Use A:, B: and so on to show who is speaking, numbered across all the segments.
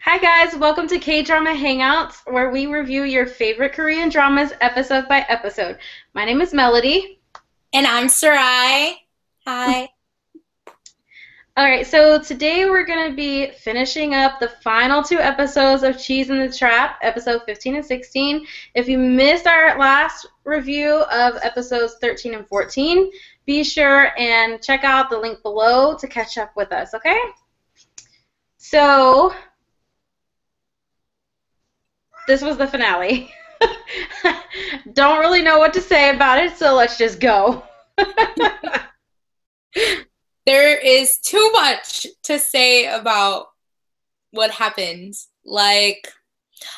A: Hi guys, welcome to K Drama Hangouts, where we review your favorite Korean dramas episode by episode. My name is Melody.
B: And I'm Sarai. Hi.
A: Alright, so today we're going to be finishing up the final two episodes of Cheese in the Trap, episode 15 and 16. If you missed our last review of episodes 13 and 14, be sure and check out the link below to catch up with us, okay? So, this was the finale. Don't really know what to say about it, so let's just go.
B: there is too much to say about what happened. Like,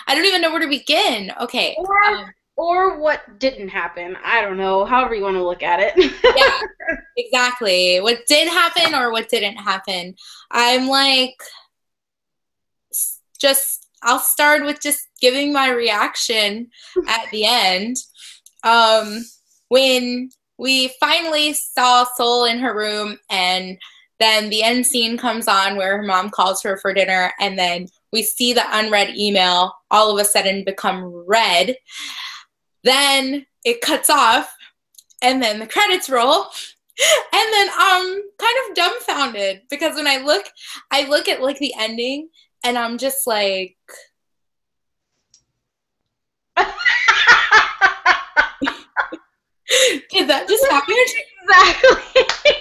B: I don't even know where to begin. Okay.
A: Or, um, or what didn't happen. I don't know. However you want to look at it.
B: yeah, exactly. What did happen or what didn't happen. I'm like, just, I'll start with just giving my reaction at the end. Um, when we finally saw Seol in her room, and then the end scene comes on where her mom calls her for dinner, and then we see the unread email all of a sudden become red. Then it cuts off, and then the credits roll. And then I'm kind of dumbfounded because when I look, I look at like the ending, and I'm just like, Did that just happen?
A: Exactly.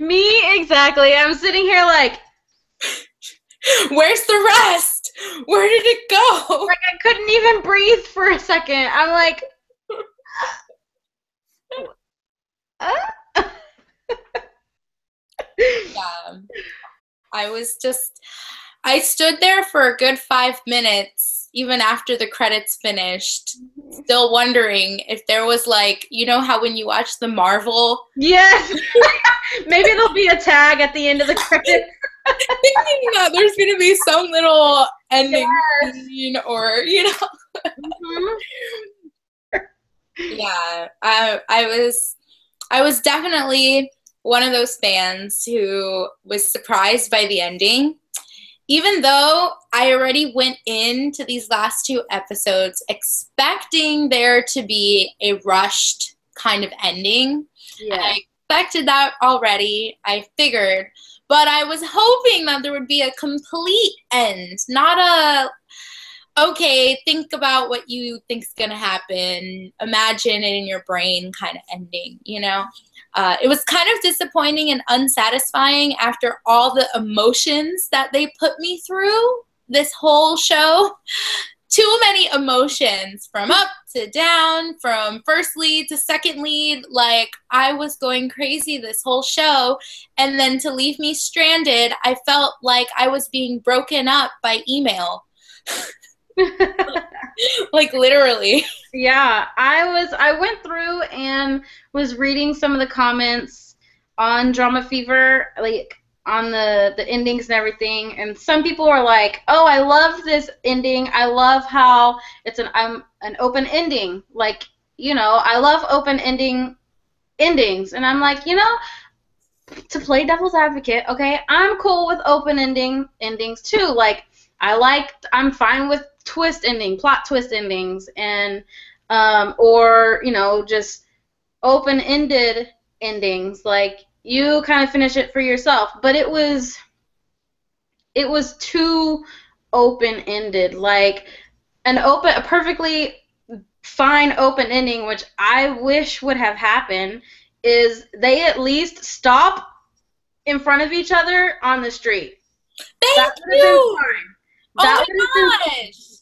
A: Me, exactly. I'm sitting here like,
B: where's the rest? Where did it go?
A: Like, I couldn't even breathe for a second. I'm like,
B: uh? yeah. I was just, I stood there for a good five minutes even after the credits finished, mm-hmm. still wondering if there was like, you know how when you watch the Marvel?
A: Yes. Maybe there'll be a tag at the end of the credits.
B: Thinking that there's gonna be some little ending yes. scene or you know. mm-hmm. yeah, I I was I was definitely one of those fans who was surprised by the ending even though I already went into these last two episodes expecting there to be a rushed kind of ending, yeah. I expected that already. I figured, but I was hoping that there would be a complete end, not a okay, think about what you think's gonna happen, imagine it in your brain kind of ending, you know? Uh, it was kind of disappointing and unsatisfying after all the emotions that they put me through this whole show. Too many emotions from up to down, from first lead to second lead. Like, I was going crazy this whole show. And then to leave me stranded, I felt like I was being broken up by email. like literally.
A: Yeah, I was I went through and was reading some of the comments on DramaFever like on the the endings and everything and some people were like, "Oh, I love this ending. I love how it's an um, an open ending. Like, you know, I love open ending endings." And I'm like, "You know, to play devil's advocate, okay? I'm cool with open ending endings too. Like I like I'm fine with twist ending, plot twist endings, and um, or you know just open-ended endings. Like you kind of finish it for yourself, but it was it was too open-ended. Like an open, a perfectly fine open ending, which I wish would have happened, is they at least stop in front of each other on the street.
B: Thank that you. Oh that oh my gosh.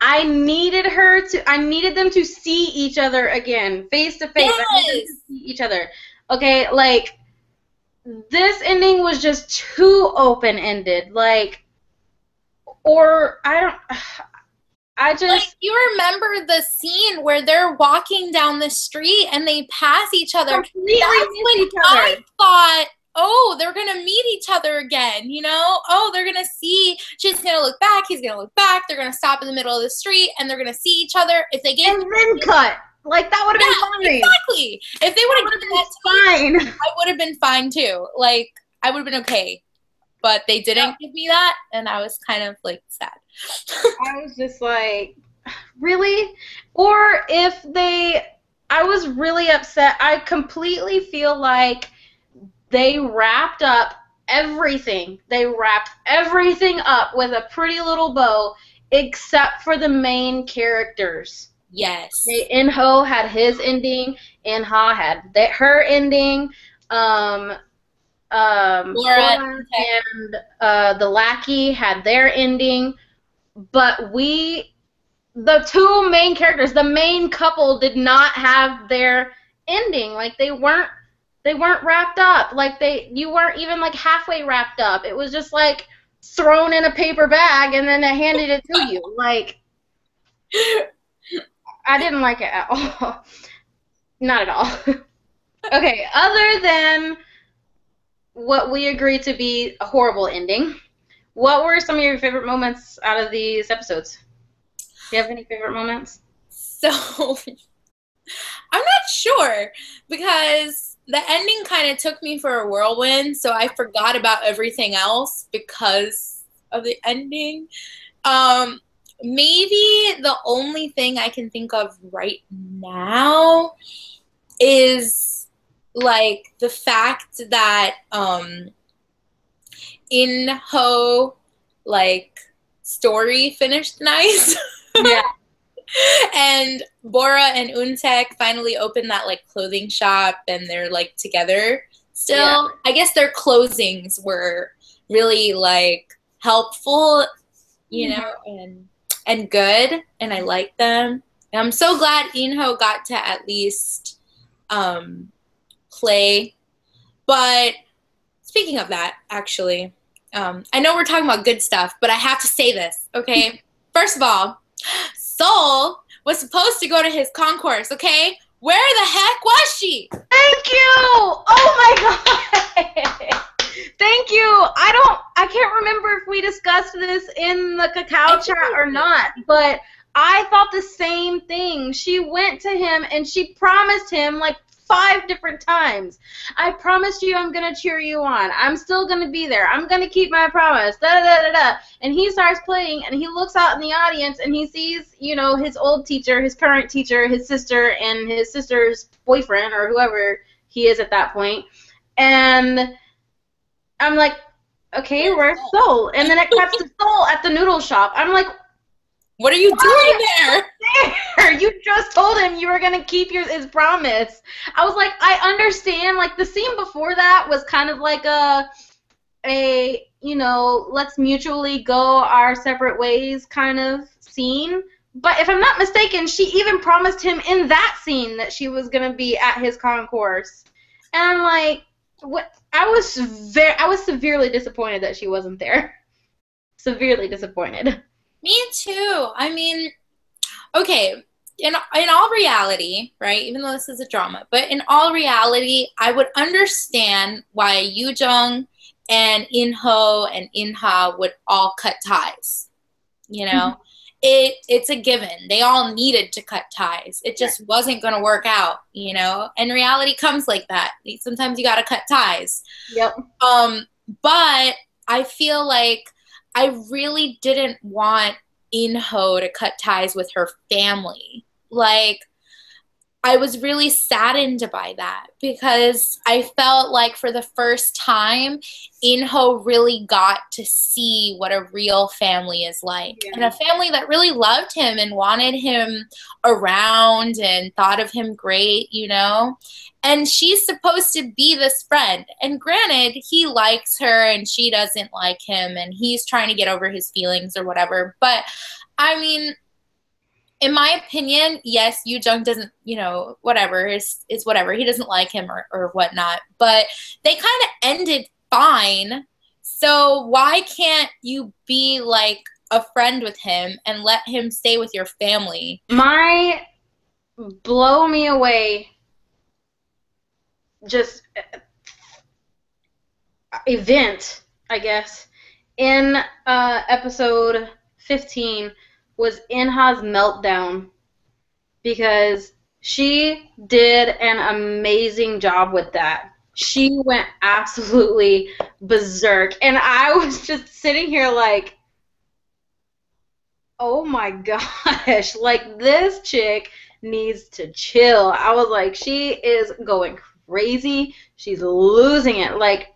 A: I needed her to. I needed them to see each other again, face to face.
B: Yes.
A: see each other. Okay, like this ending was just too open ended. Like, or I don't. I just like
B: you remember the scene where they're walking down the street and they pass each other.
A: Completely That's when each other.
B: I thought oh, they're gonna meet each other again, you know? Oh, they're gonna see, she's gonna look back, he's gonna look back, they're gonna stop in the middle of the street and they're gonna see each other. If they get
A: And then cut. Like that would have
B: yeah,
A: been
B: fine. Exactly. If they would have
A: been fine.
B: Me, I would have been fine too. Like I would have been okay. but they didn't give me that, and I was kind of like sad.
A: I was just like, really? Or if they, I was really upset. I completely feel like they wrapped up everything. They wrapped everything up with a pretty little bow, except for the main characters.
B: Yes.
A: They, Inho had his ending. Inha had that her ending. Um, um,
B: Laura
A: and uh, the lackey had their ending, but we, the two main characters, the main couple, did not have their ending. Like they weren't, they weren't wrapped up. Like they, you weren't even like halfway wrapped up. It was just like thrown in a paper bag and then they handed it to you. Like I didn't like it at all. Not at all. okay, other than what we agreed to be a horrible ending, what were some of your favorite moments out of these episodes? Do you have any favorite moments?
B: So I'm not sure because the ending kind of took me for a whirlwind, so I forgot about everything else because of the ending. Um, maybe the only thing I can think of right now is like the fact that um in Ho like story finished nice.
A: Yeah.
B: and Bora and Eun-taek finally opened that like clothing shop and they're like together still.
A: Yeah.
B: I guess their closings were really like helpful, you know, and and good and I like them. And I'm so glad Inho got to at least um play. But speaking of that, actually, um, I know we're talking about good stuff, but I have to say this, okay? First of all, Seol was supposed to go to his concourse, okay? Where the heck was she?
A: Thank you. Oh my god. Thank you. I don't. I can't remember if we discussed this in the
B: Kakao
A: chat or not, but I thought the same thing. She went to him and she promised him like five different times. I promised you I'm gonna cheer you on. I'm still gonna be there. I'm gonna keep my promise. Da da da da. And he starts playing and he looks out in the audience and he sees, you know, his old teacher, his current teacher, his sister, and his sister's boyfriend or whoever he is at that point. And I'm like, okay,
B: Where's
A: where's Seol? And then it cuts to Seol at the noodle shop. I'm like,
B: What are you doing there?
A: There. You just told him you were gonna keep your his promise. I was like, I understand. Like the scene before that was kind of like a a you know let's mutually go our separate ways kind of scene. But if I'm not mistaken, she even promised him in that scene that she was gonna be at his concourse, and I'm like, what? I was very, I was severely disappointed that she wasn't there. Severely disappointed.
B: Me too. I mean, okay, in in all reality, right? Even though this is a drama, but in all reality, I would understand why Yu Jung and Inho and Inha would all cut ties. You know, it it's a given. They all needed to cut ties. It just wasn't going to work out. You know, and reality comes like that. Sometimes you got to cut ties.
A: Yep.
B: Um, but I feel like I really didn't want Inho to cut ties with her family. Like, I was really saddened by that because I felt like for the first time, Inho really got to see what a real family is like.
A: Yeah.
B: And a family that really loved him and wanted him around and thought of him great, you know? And she's supposed to be this friend. And granted, he likes her and she doesn't like him and he's trying to get over his feelings or whatever. But I mean, in my opinion, yes, Yu Jung doesn't, you know, whatever, is is whatever. He doesn't like him or, or whatnot. But they kind of ended fine. So why can't you be like a friend with him and let him stay with your family?
A: my blow me away just uh, event i guess in uh, episode 15 was inha's meltdown because she did an amazing job with that she went absolutely berserk. And I was just sitting here like, oh my gosh, like this chick needs to chill. I was like, she is going crazy. She's losing it. Like,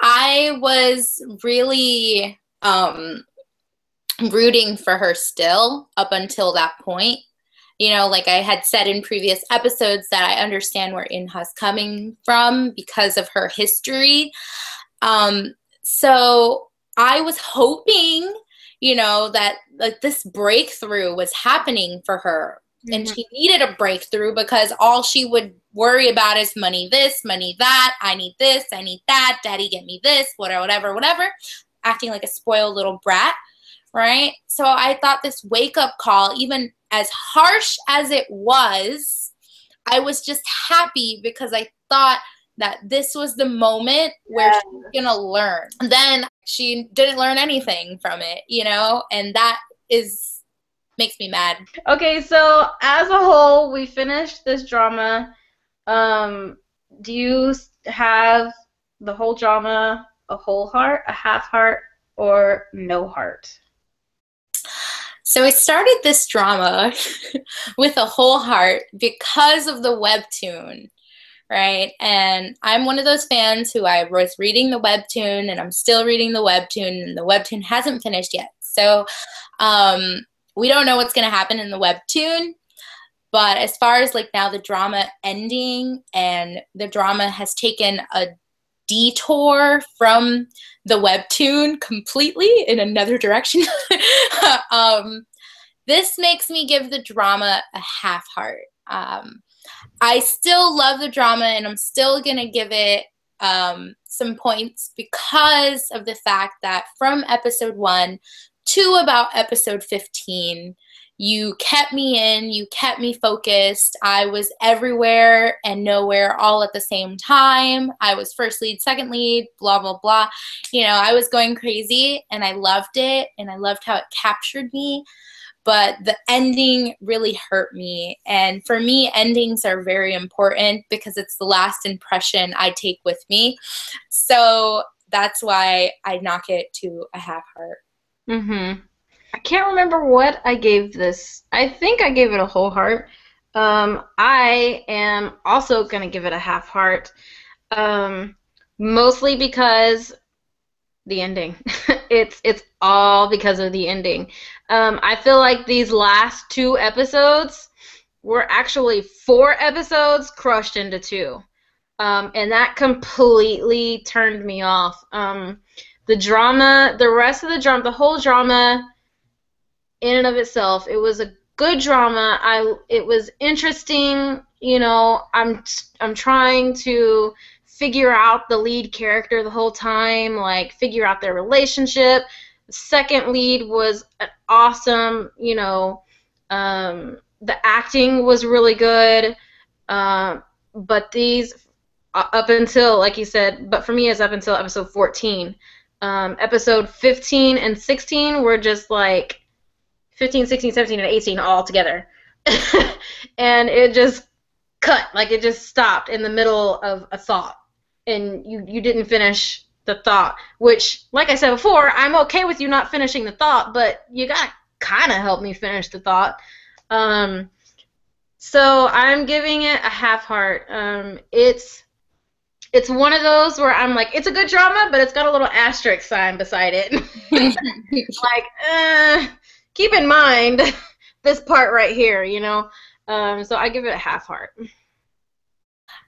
B: I was really um, rooting for her still up until that point. You know, like I had said in previous episodes, that I understand where Inha's coming from because of her history. Um, so I was hoping, you know, that like this breakthrough was happening for her. Mm-hmm. And she needed a breakthrough because all she would worry about is money this, money that, I need this, I need that, daddy get me this, whatever, whatever, whatever, acting like a spoiled little brat, right? So I thought this wake up call, even as harsh as it was, I was just happy because I thought that this was the moment where yeah. she's gonna learn. Then she didn't learn anything from it, you know, and that is makes me mad.
A: Okay, so as a whole, we finished this drama. Um, do you have the whole drama a whole heart, a half heart, or no heart?
B: So I started this drama with a whole heart because of the webtoon, right? And I'm one of those fans who I was reading the webtoon and I'm still reading the webtoon and the webtoon hasn't finished yet. So um, we don't know what's going to happen in the webtoon. But as far as like now the drama ending and the drama has taken a detour from the webtoon completely in another direction. um, this makes me give the drama a half heart. Um, I still love the drama and I'm still going to give it um, some points because of the fact that from episode one to about episode 15, you kept me in, you kept me focused. I was everywhere and nowhere all at the same time. I was first lead, second lead, blah, blah, blah. You know, I was going crazy and I loved it and I loved how it captured me. But the ending really hurt me. And for me, endings are very important because it's the last impression I take with me. So that's why I knock it to a half heart.
A: Mm-hmm. I can't remember what I gave this. I think I gave it a whole heart. Um, I am also gonna give it a half heart, um, mostly because the ending. it's it's all because of the ending. Um, I feel like these last two episodes were actually four episodes crushed into two, um, and that completely turned me off. Um, the drama, the rest of the drama, the whole drama in and of itself. It was a good drama. I it was interesting. You know, I'm I'm trying to figure out the lead character the whole time, like figure out their relationship. The second lead was an awesome. You know, um, the acting was really good. Uh, but these up until like you said, but for me it's up until episode 14. Um, episode 15 and 16 were just like 15, 16, 17, and 18 all together. and it just cut, like it just stopped in the middle of a thought. And you, you didn't finish the thought, which, like I said before, I'm okay with you not finishing the thought, but you got to kind of help me finish the thought. Um, so I'm giving it a half heart. Um, it's it's one of those where I'm like, it's a good drama, but it's got a little asterisk sign beside it. like, uh, keep in mind this part right here, you know. Um, so I give it a half heart.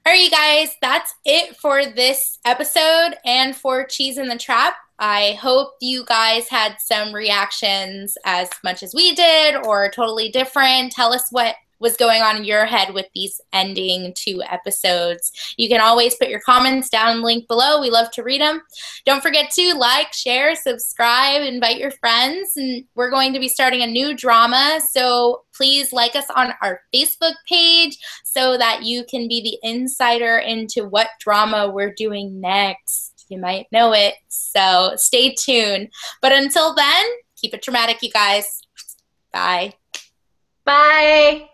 B: All right, you guys, that's it for this episode and for Cheese in the Trap. I hope you guys had some reactions as much as we did or totally different. Tell us what was going on in your head with these ending two episodes. You can always put your comments down link below. We love to read them. Don't forget to like, share, subscribe, invite your friends. And we're going to be starting a new drama. So please like us on our Facebook page so that you can be the insider into what drama we're doing next. You might know it. So stay tuned. But until then, keep it dramatic, you guys. Bye.
A: Bye.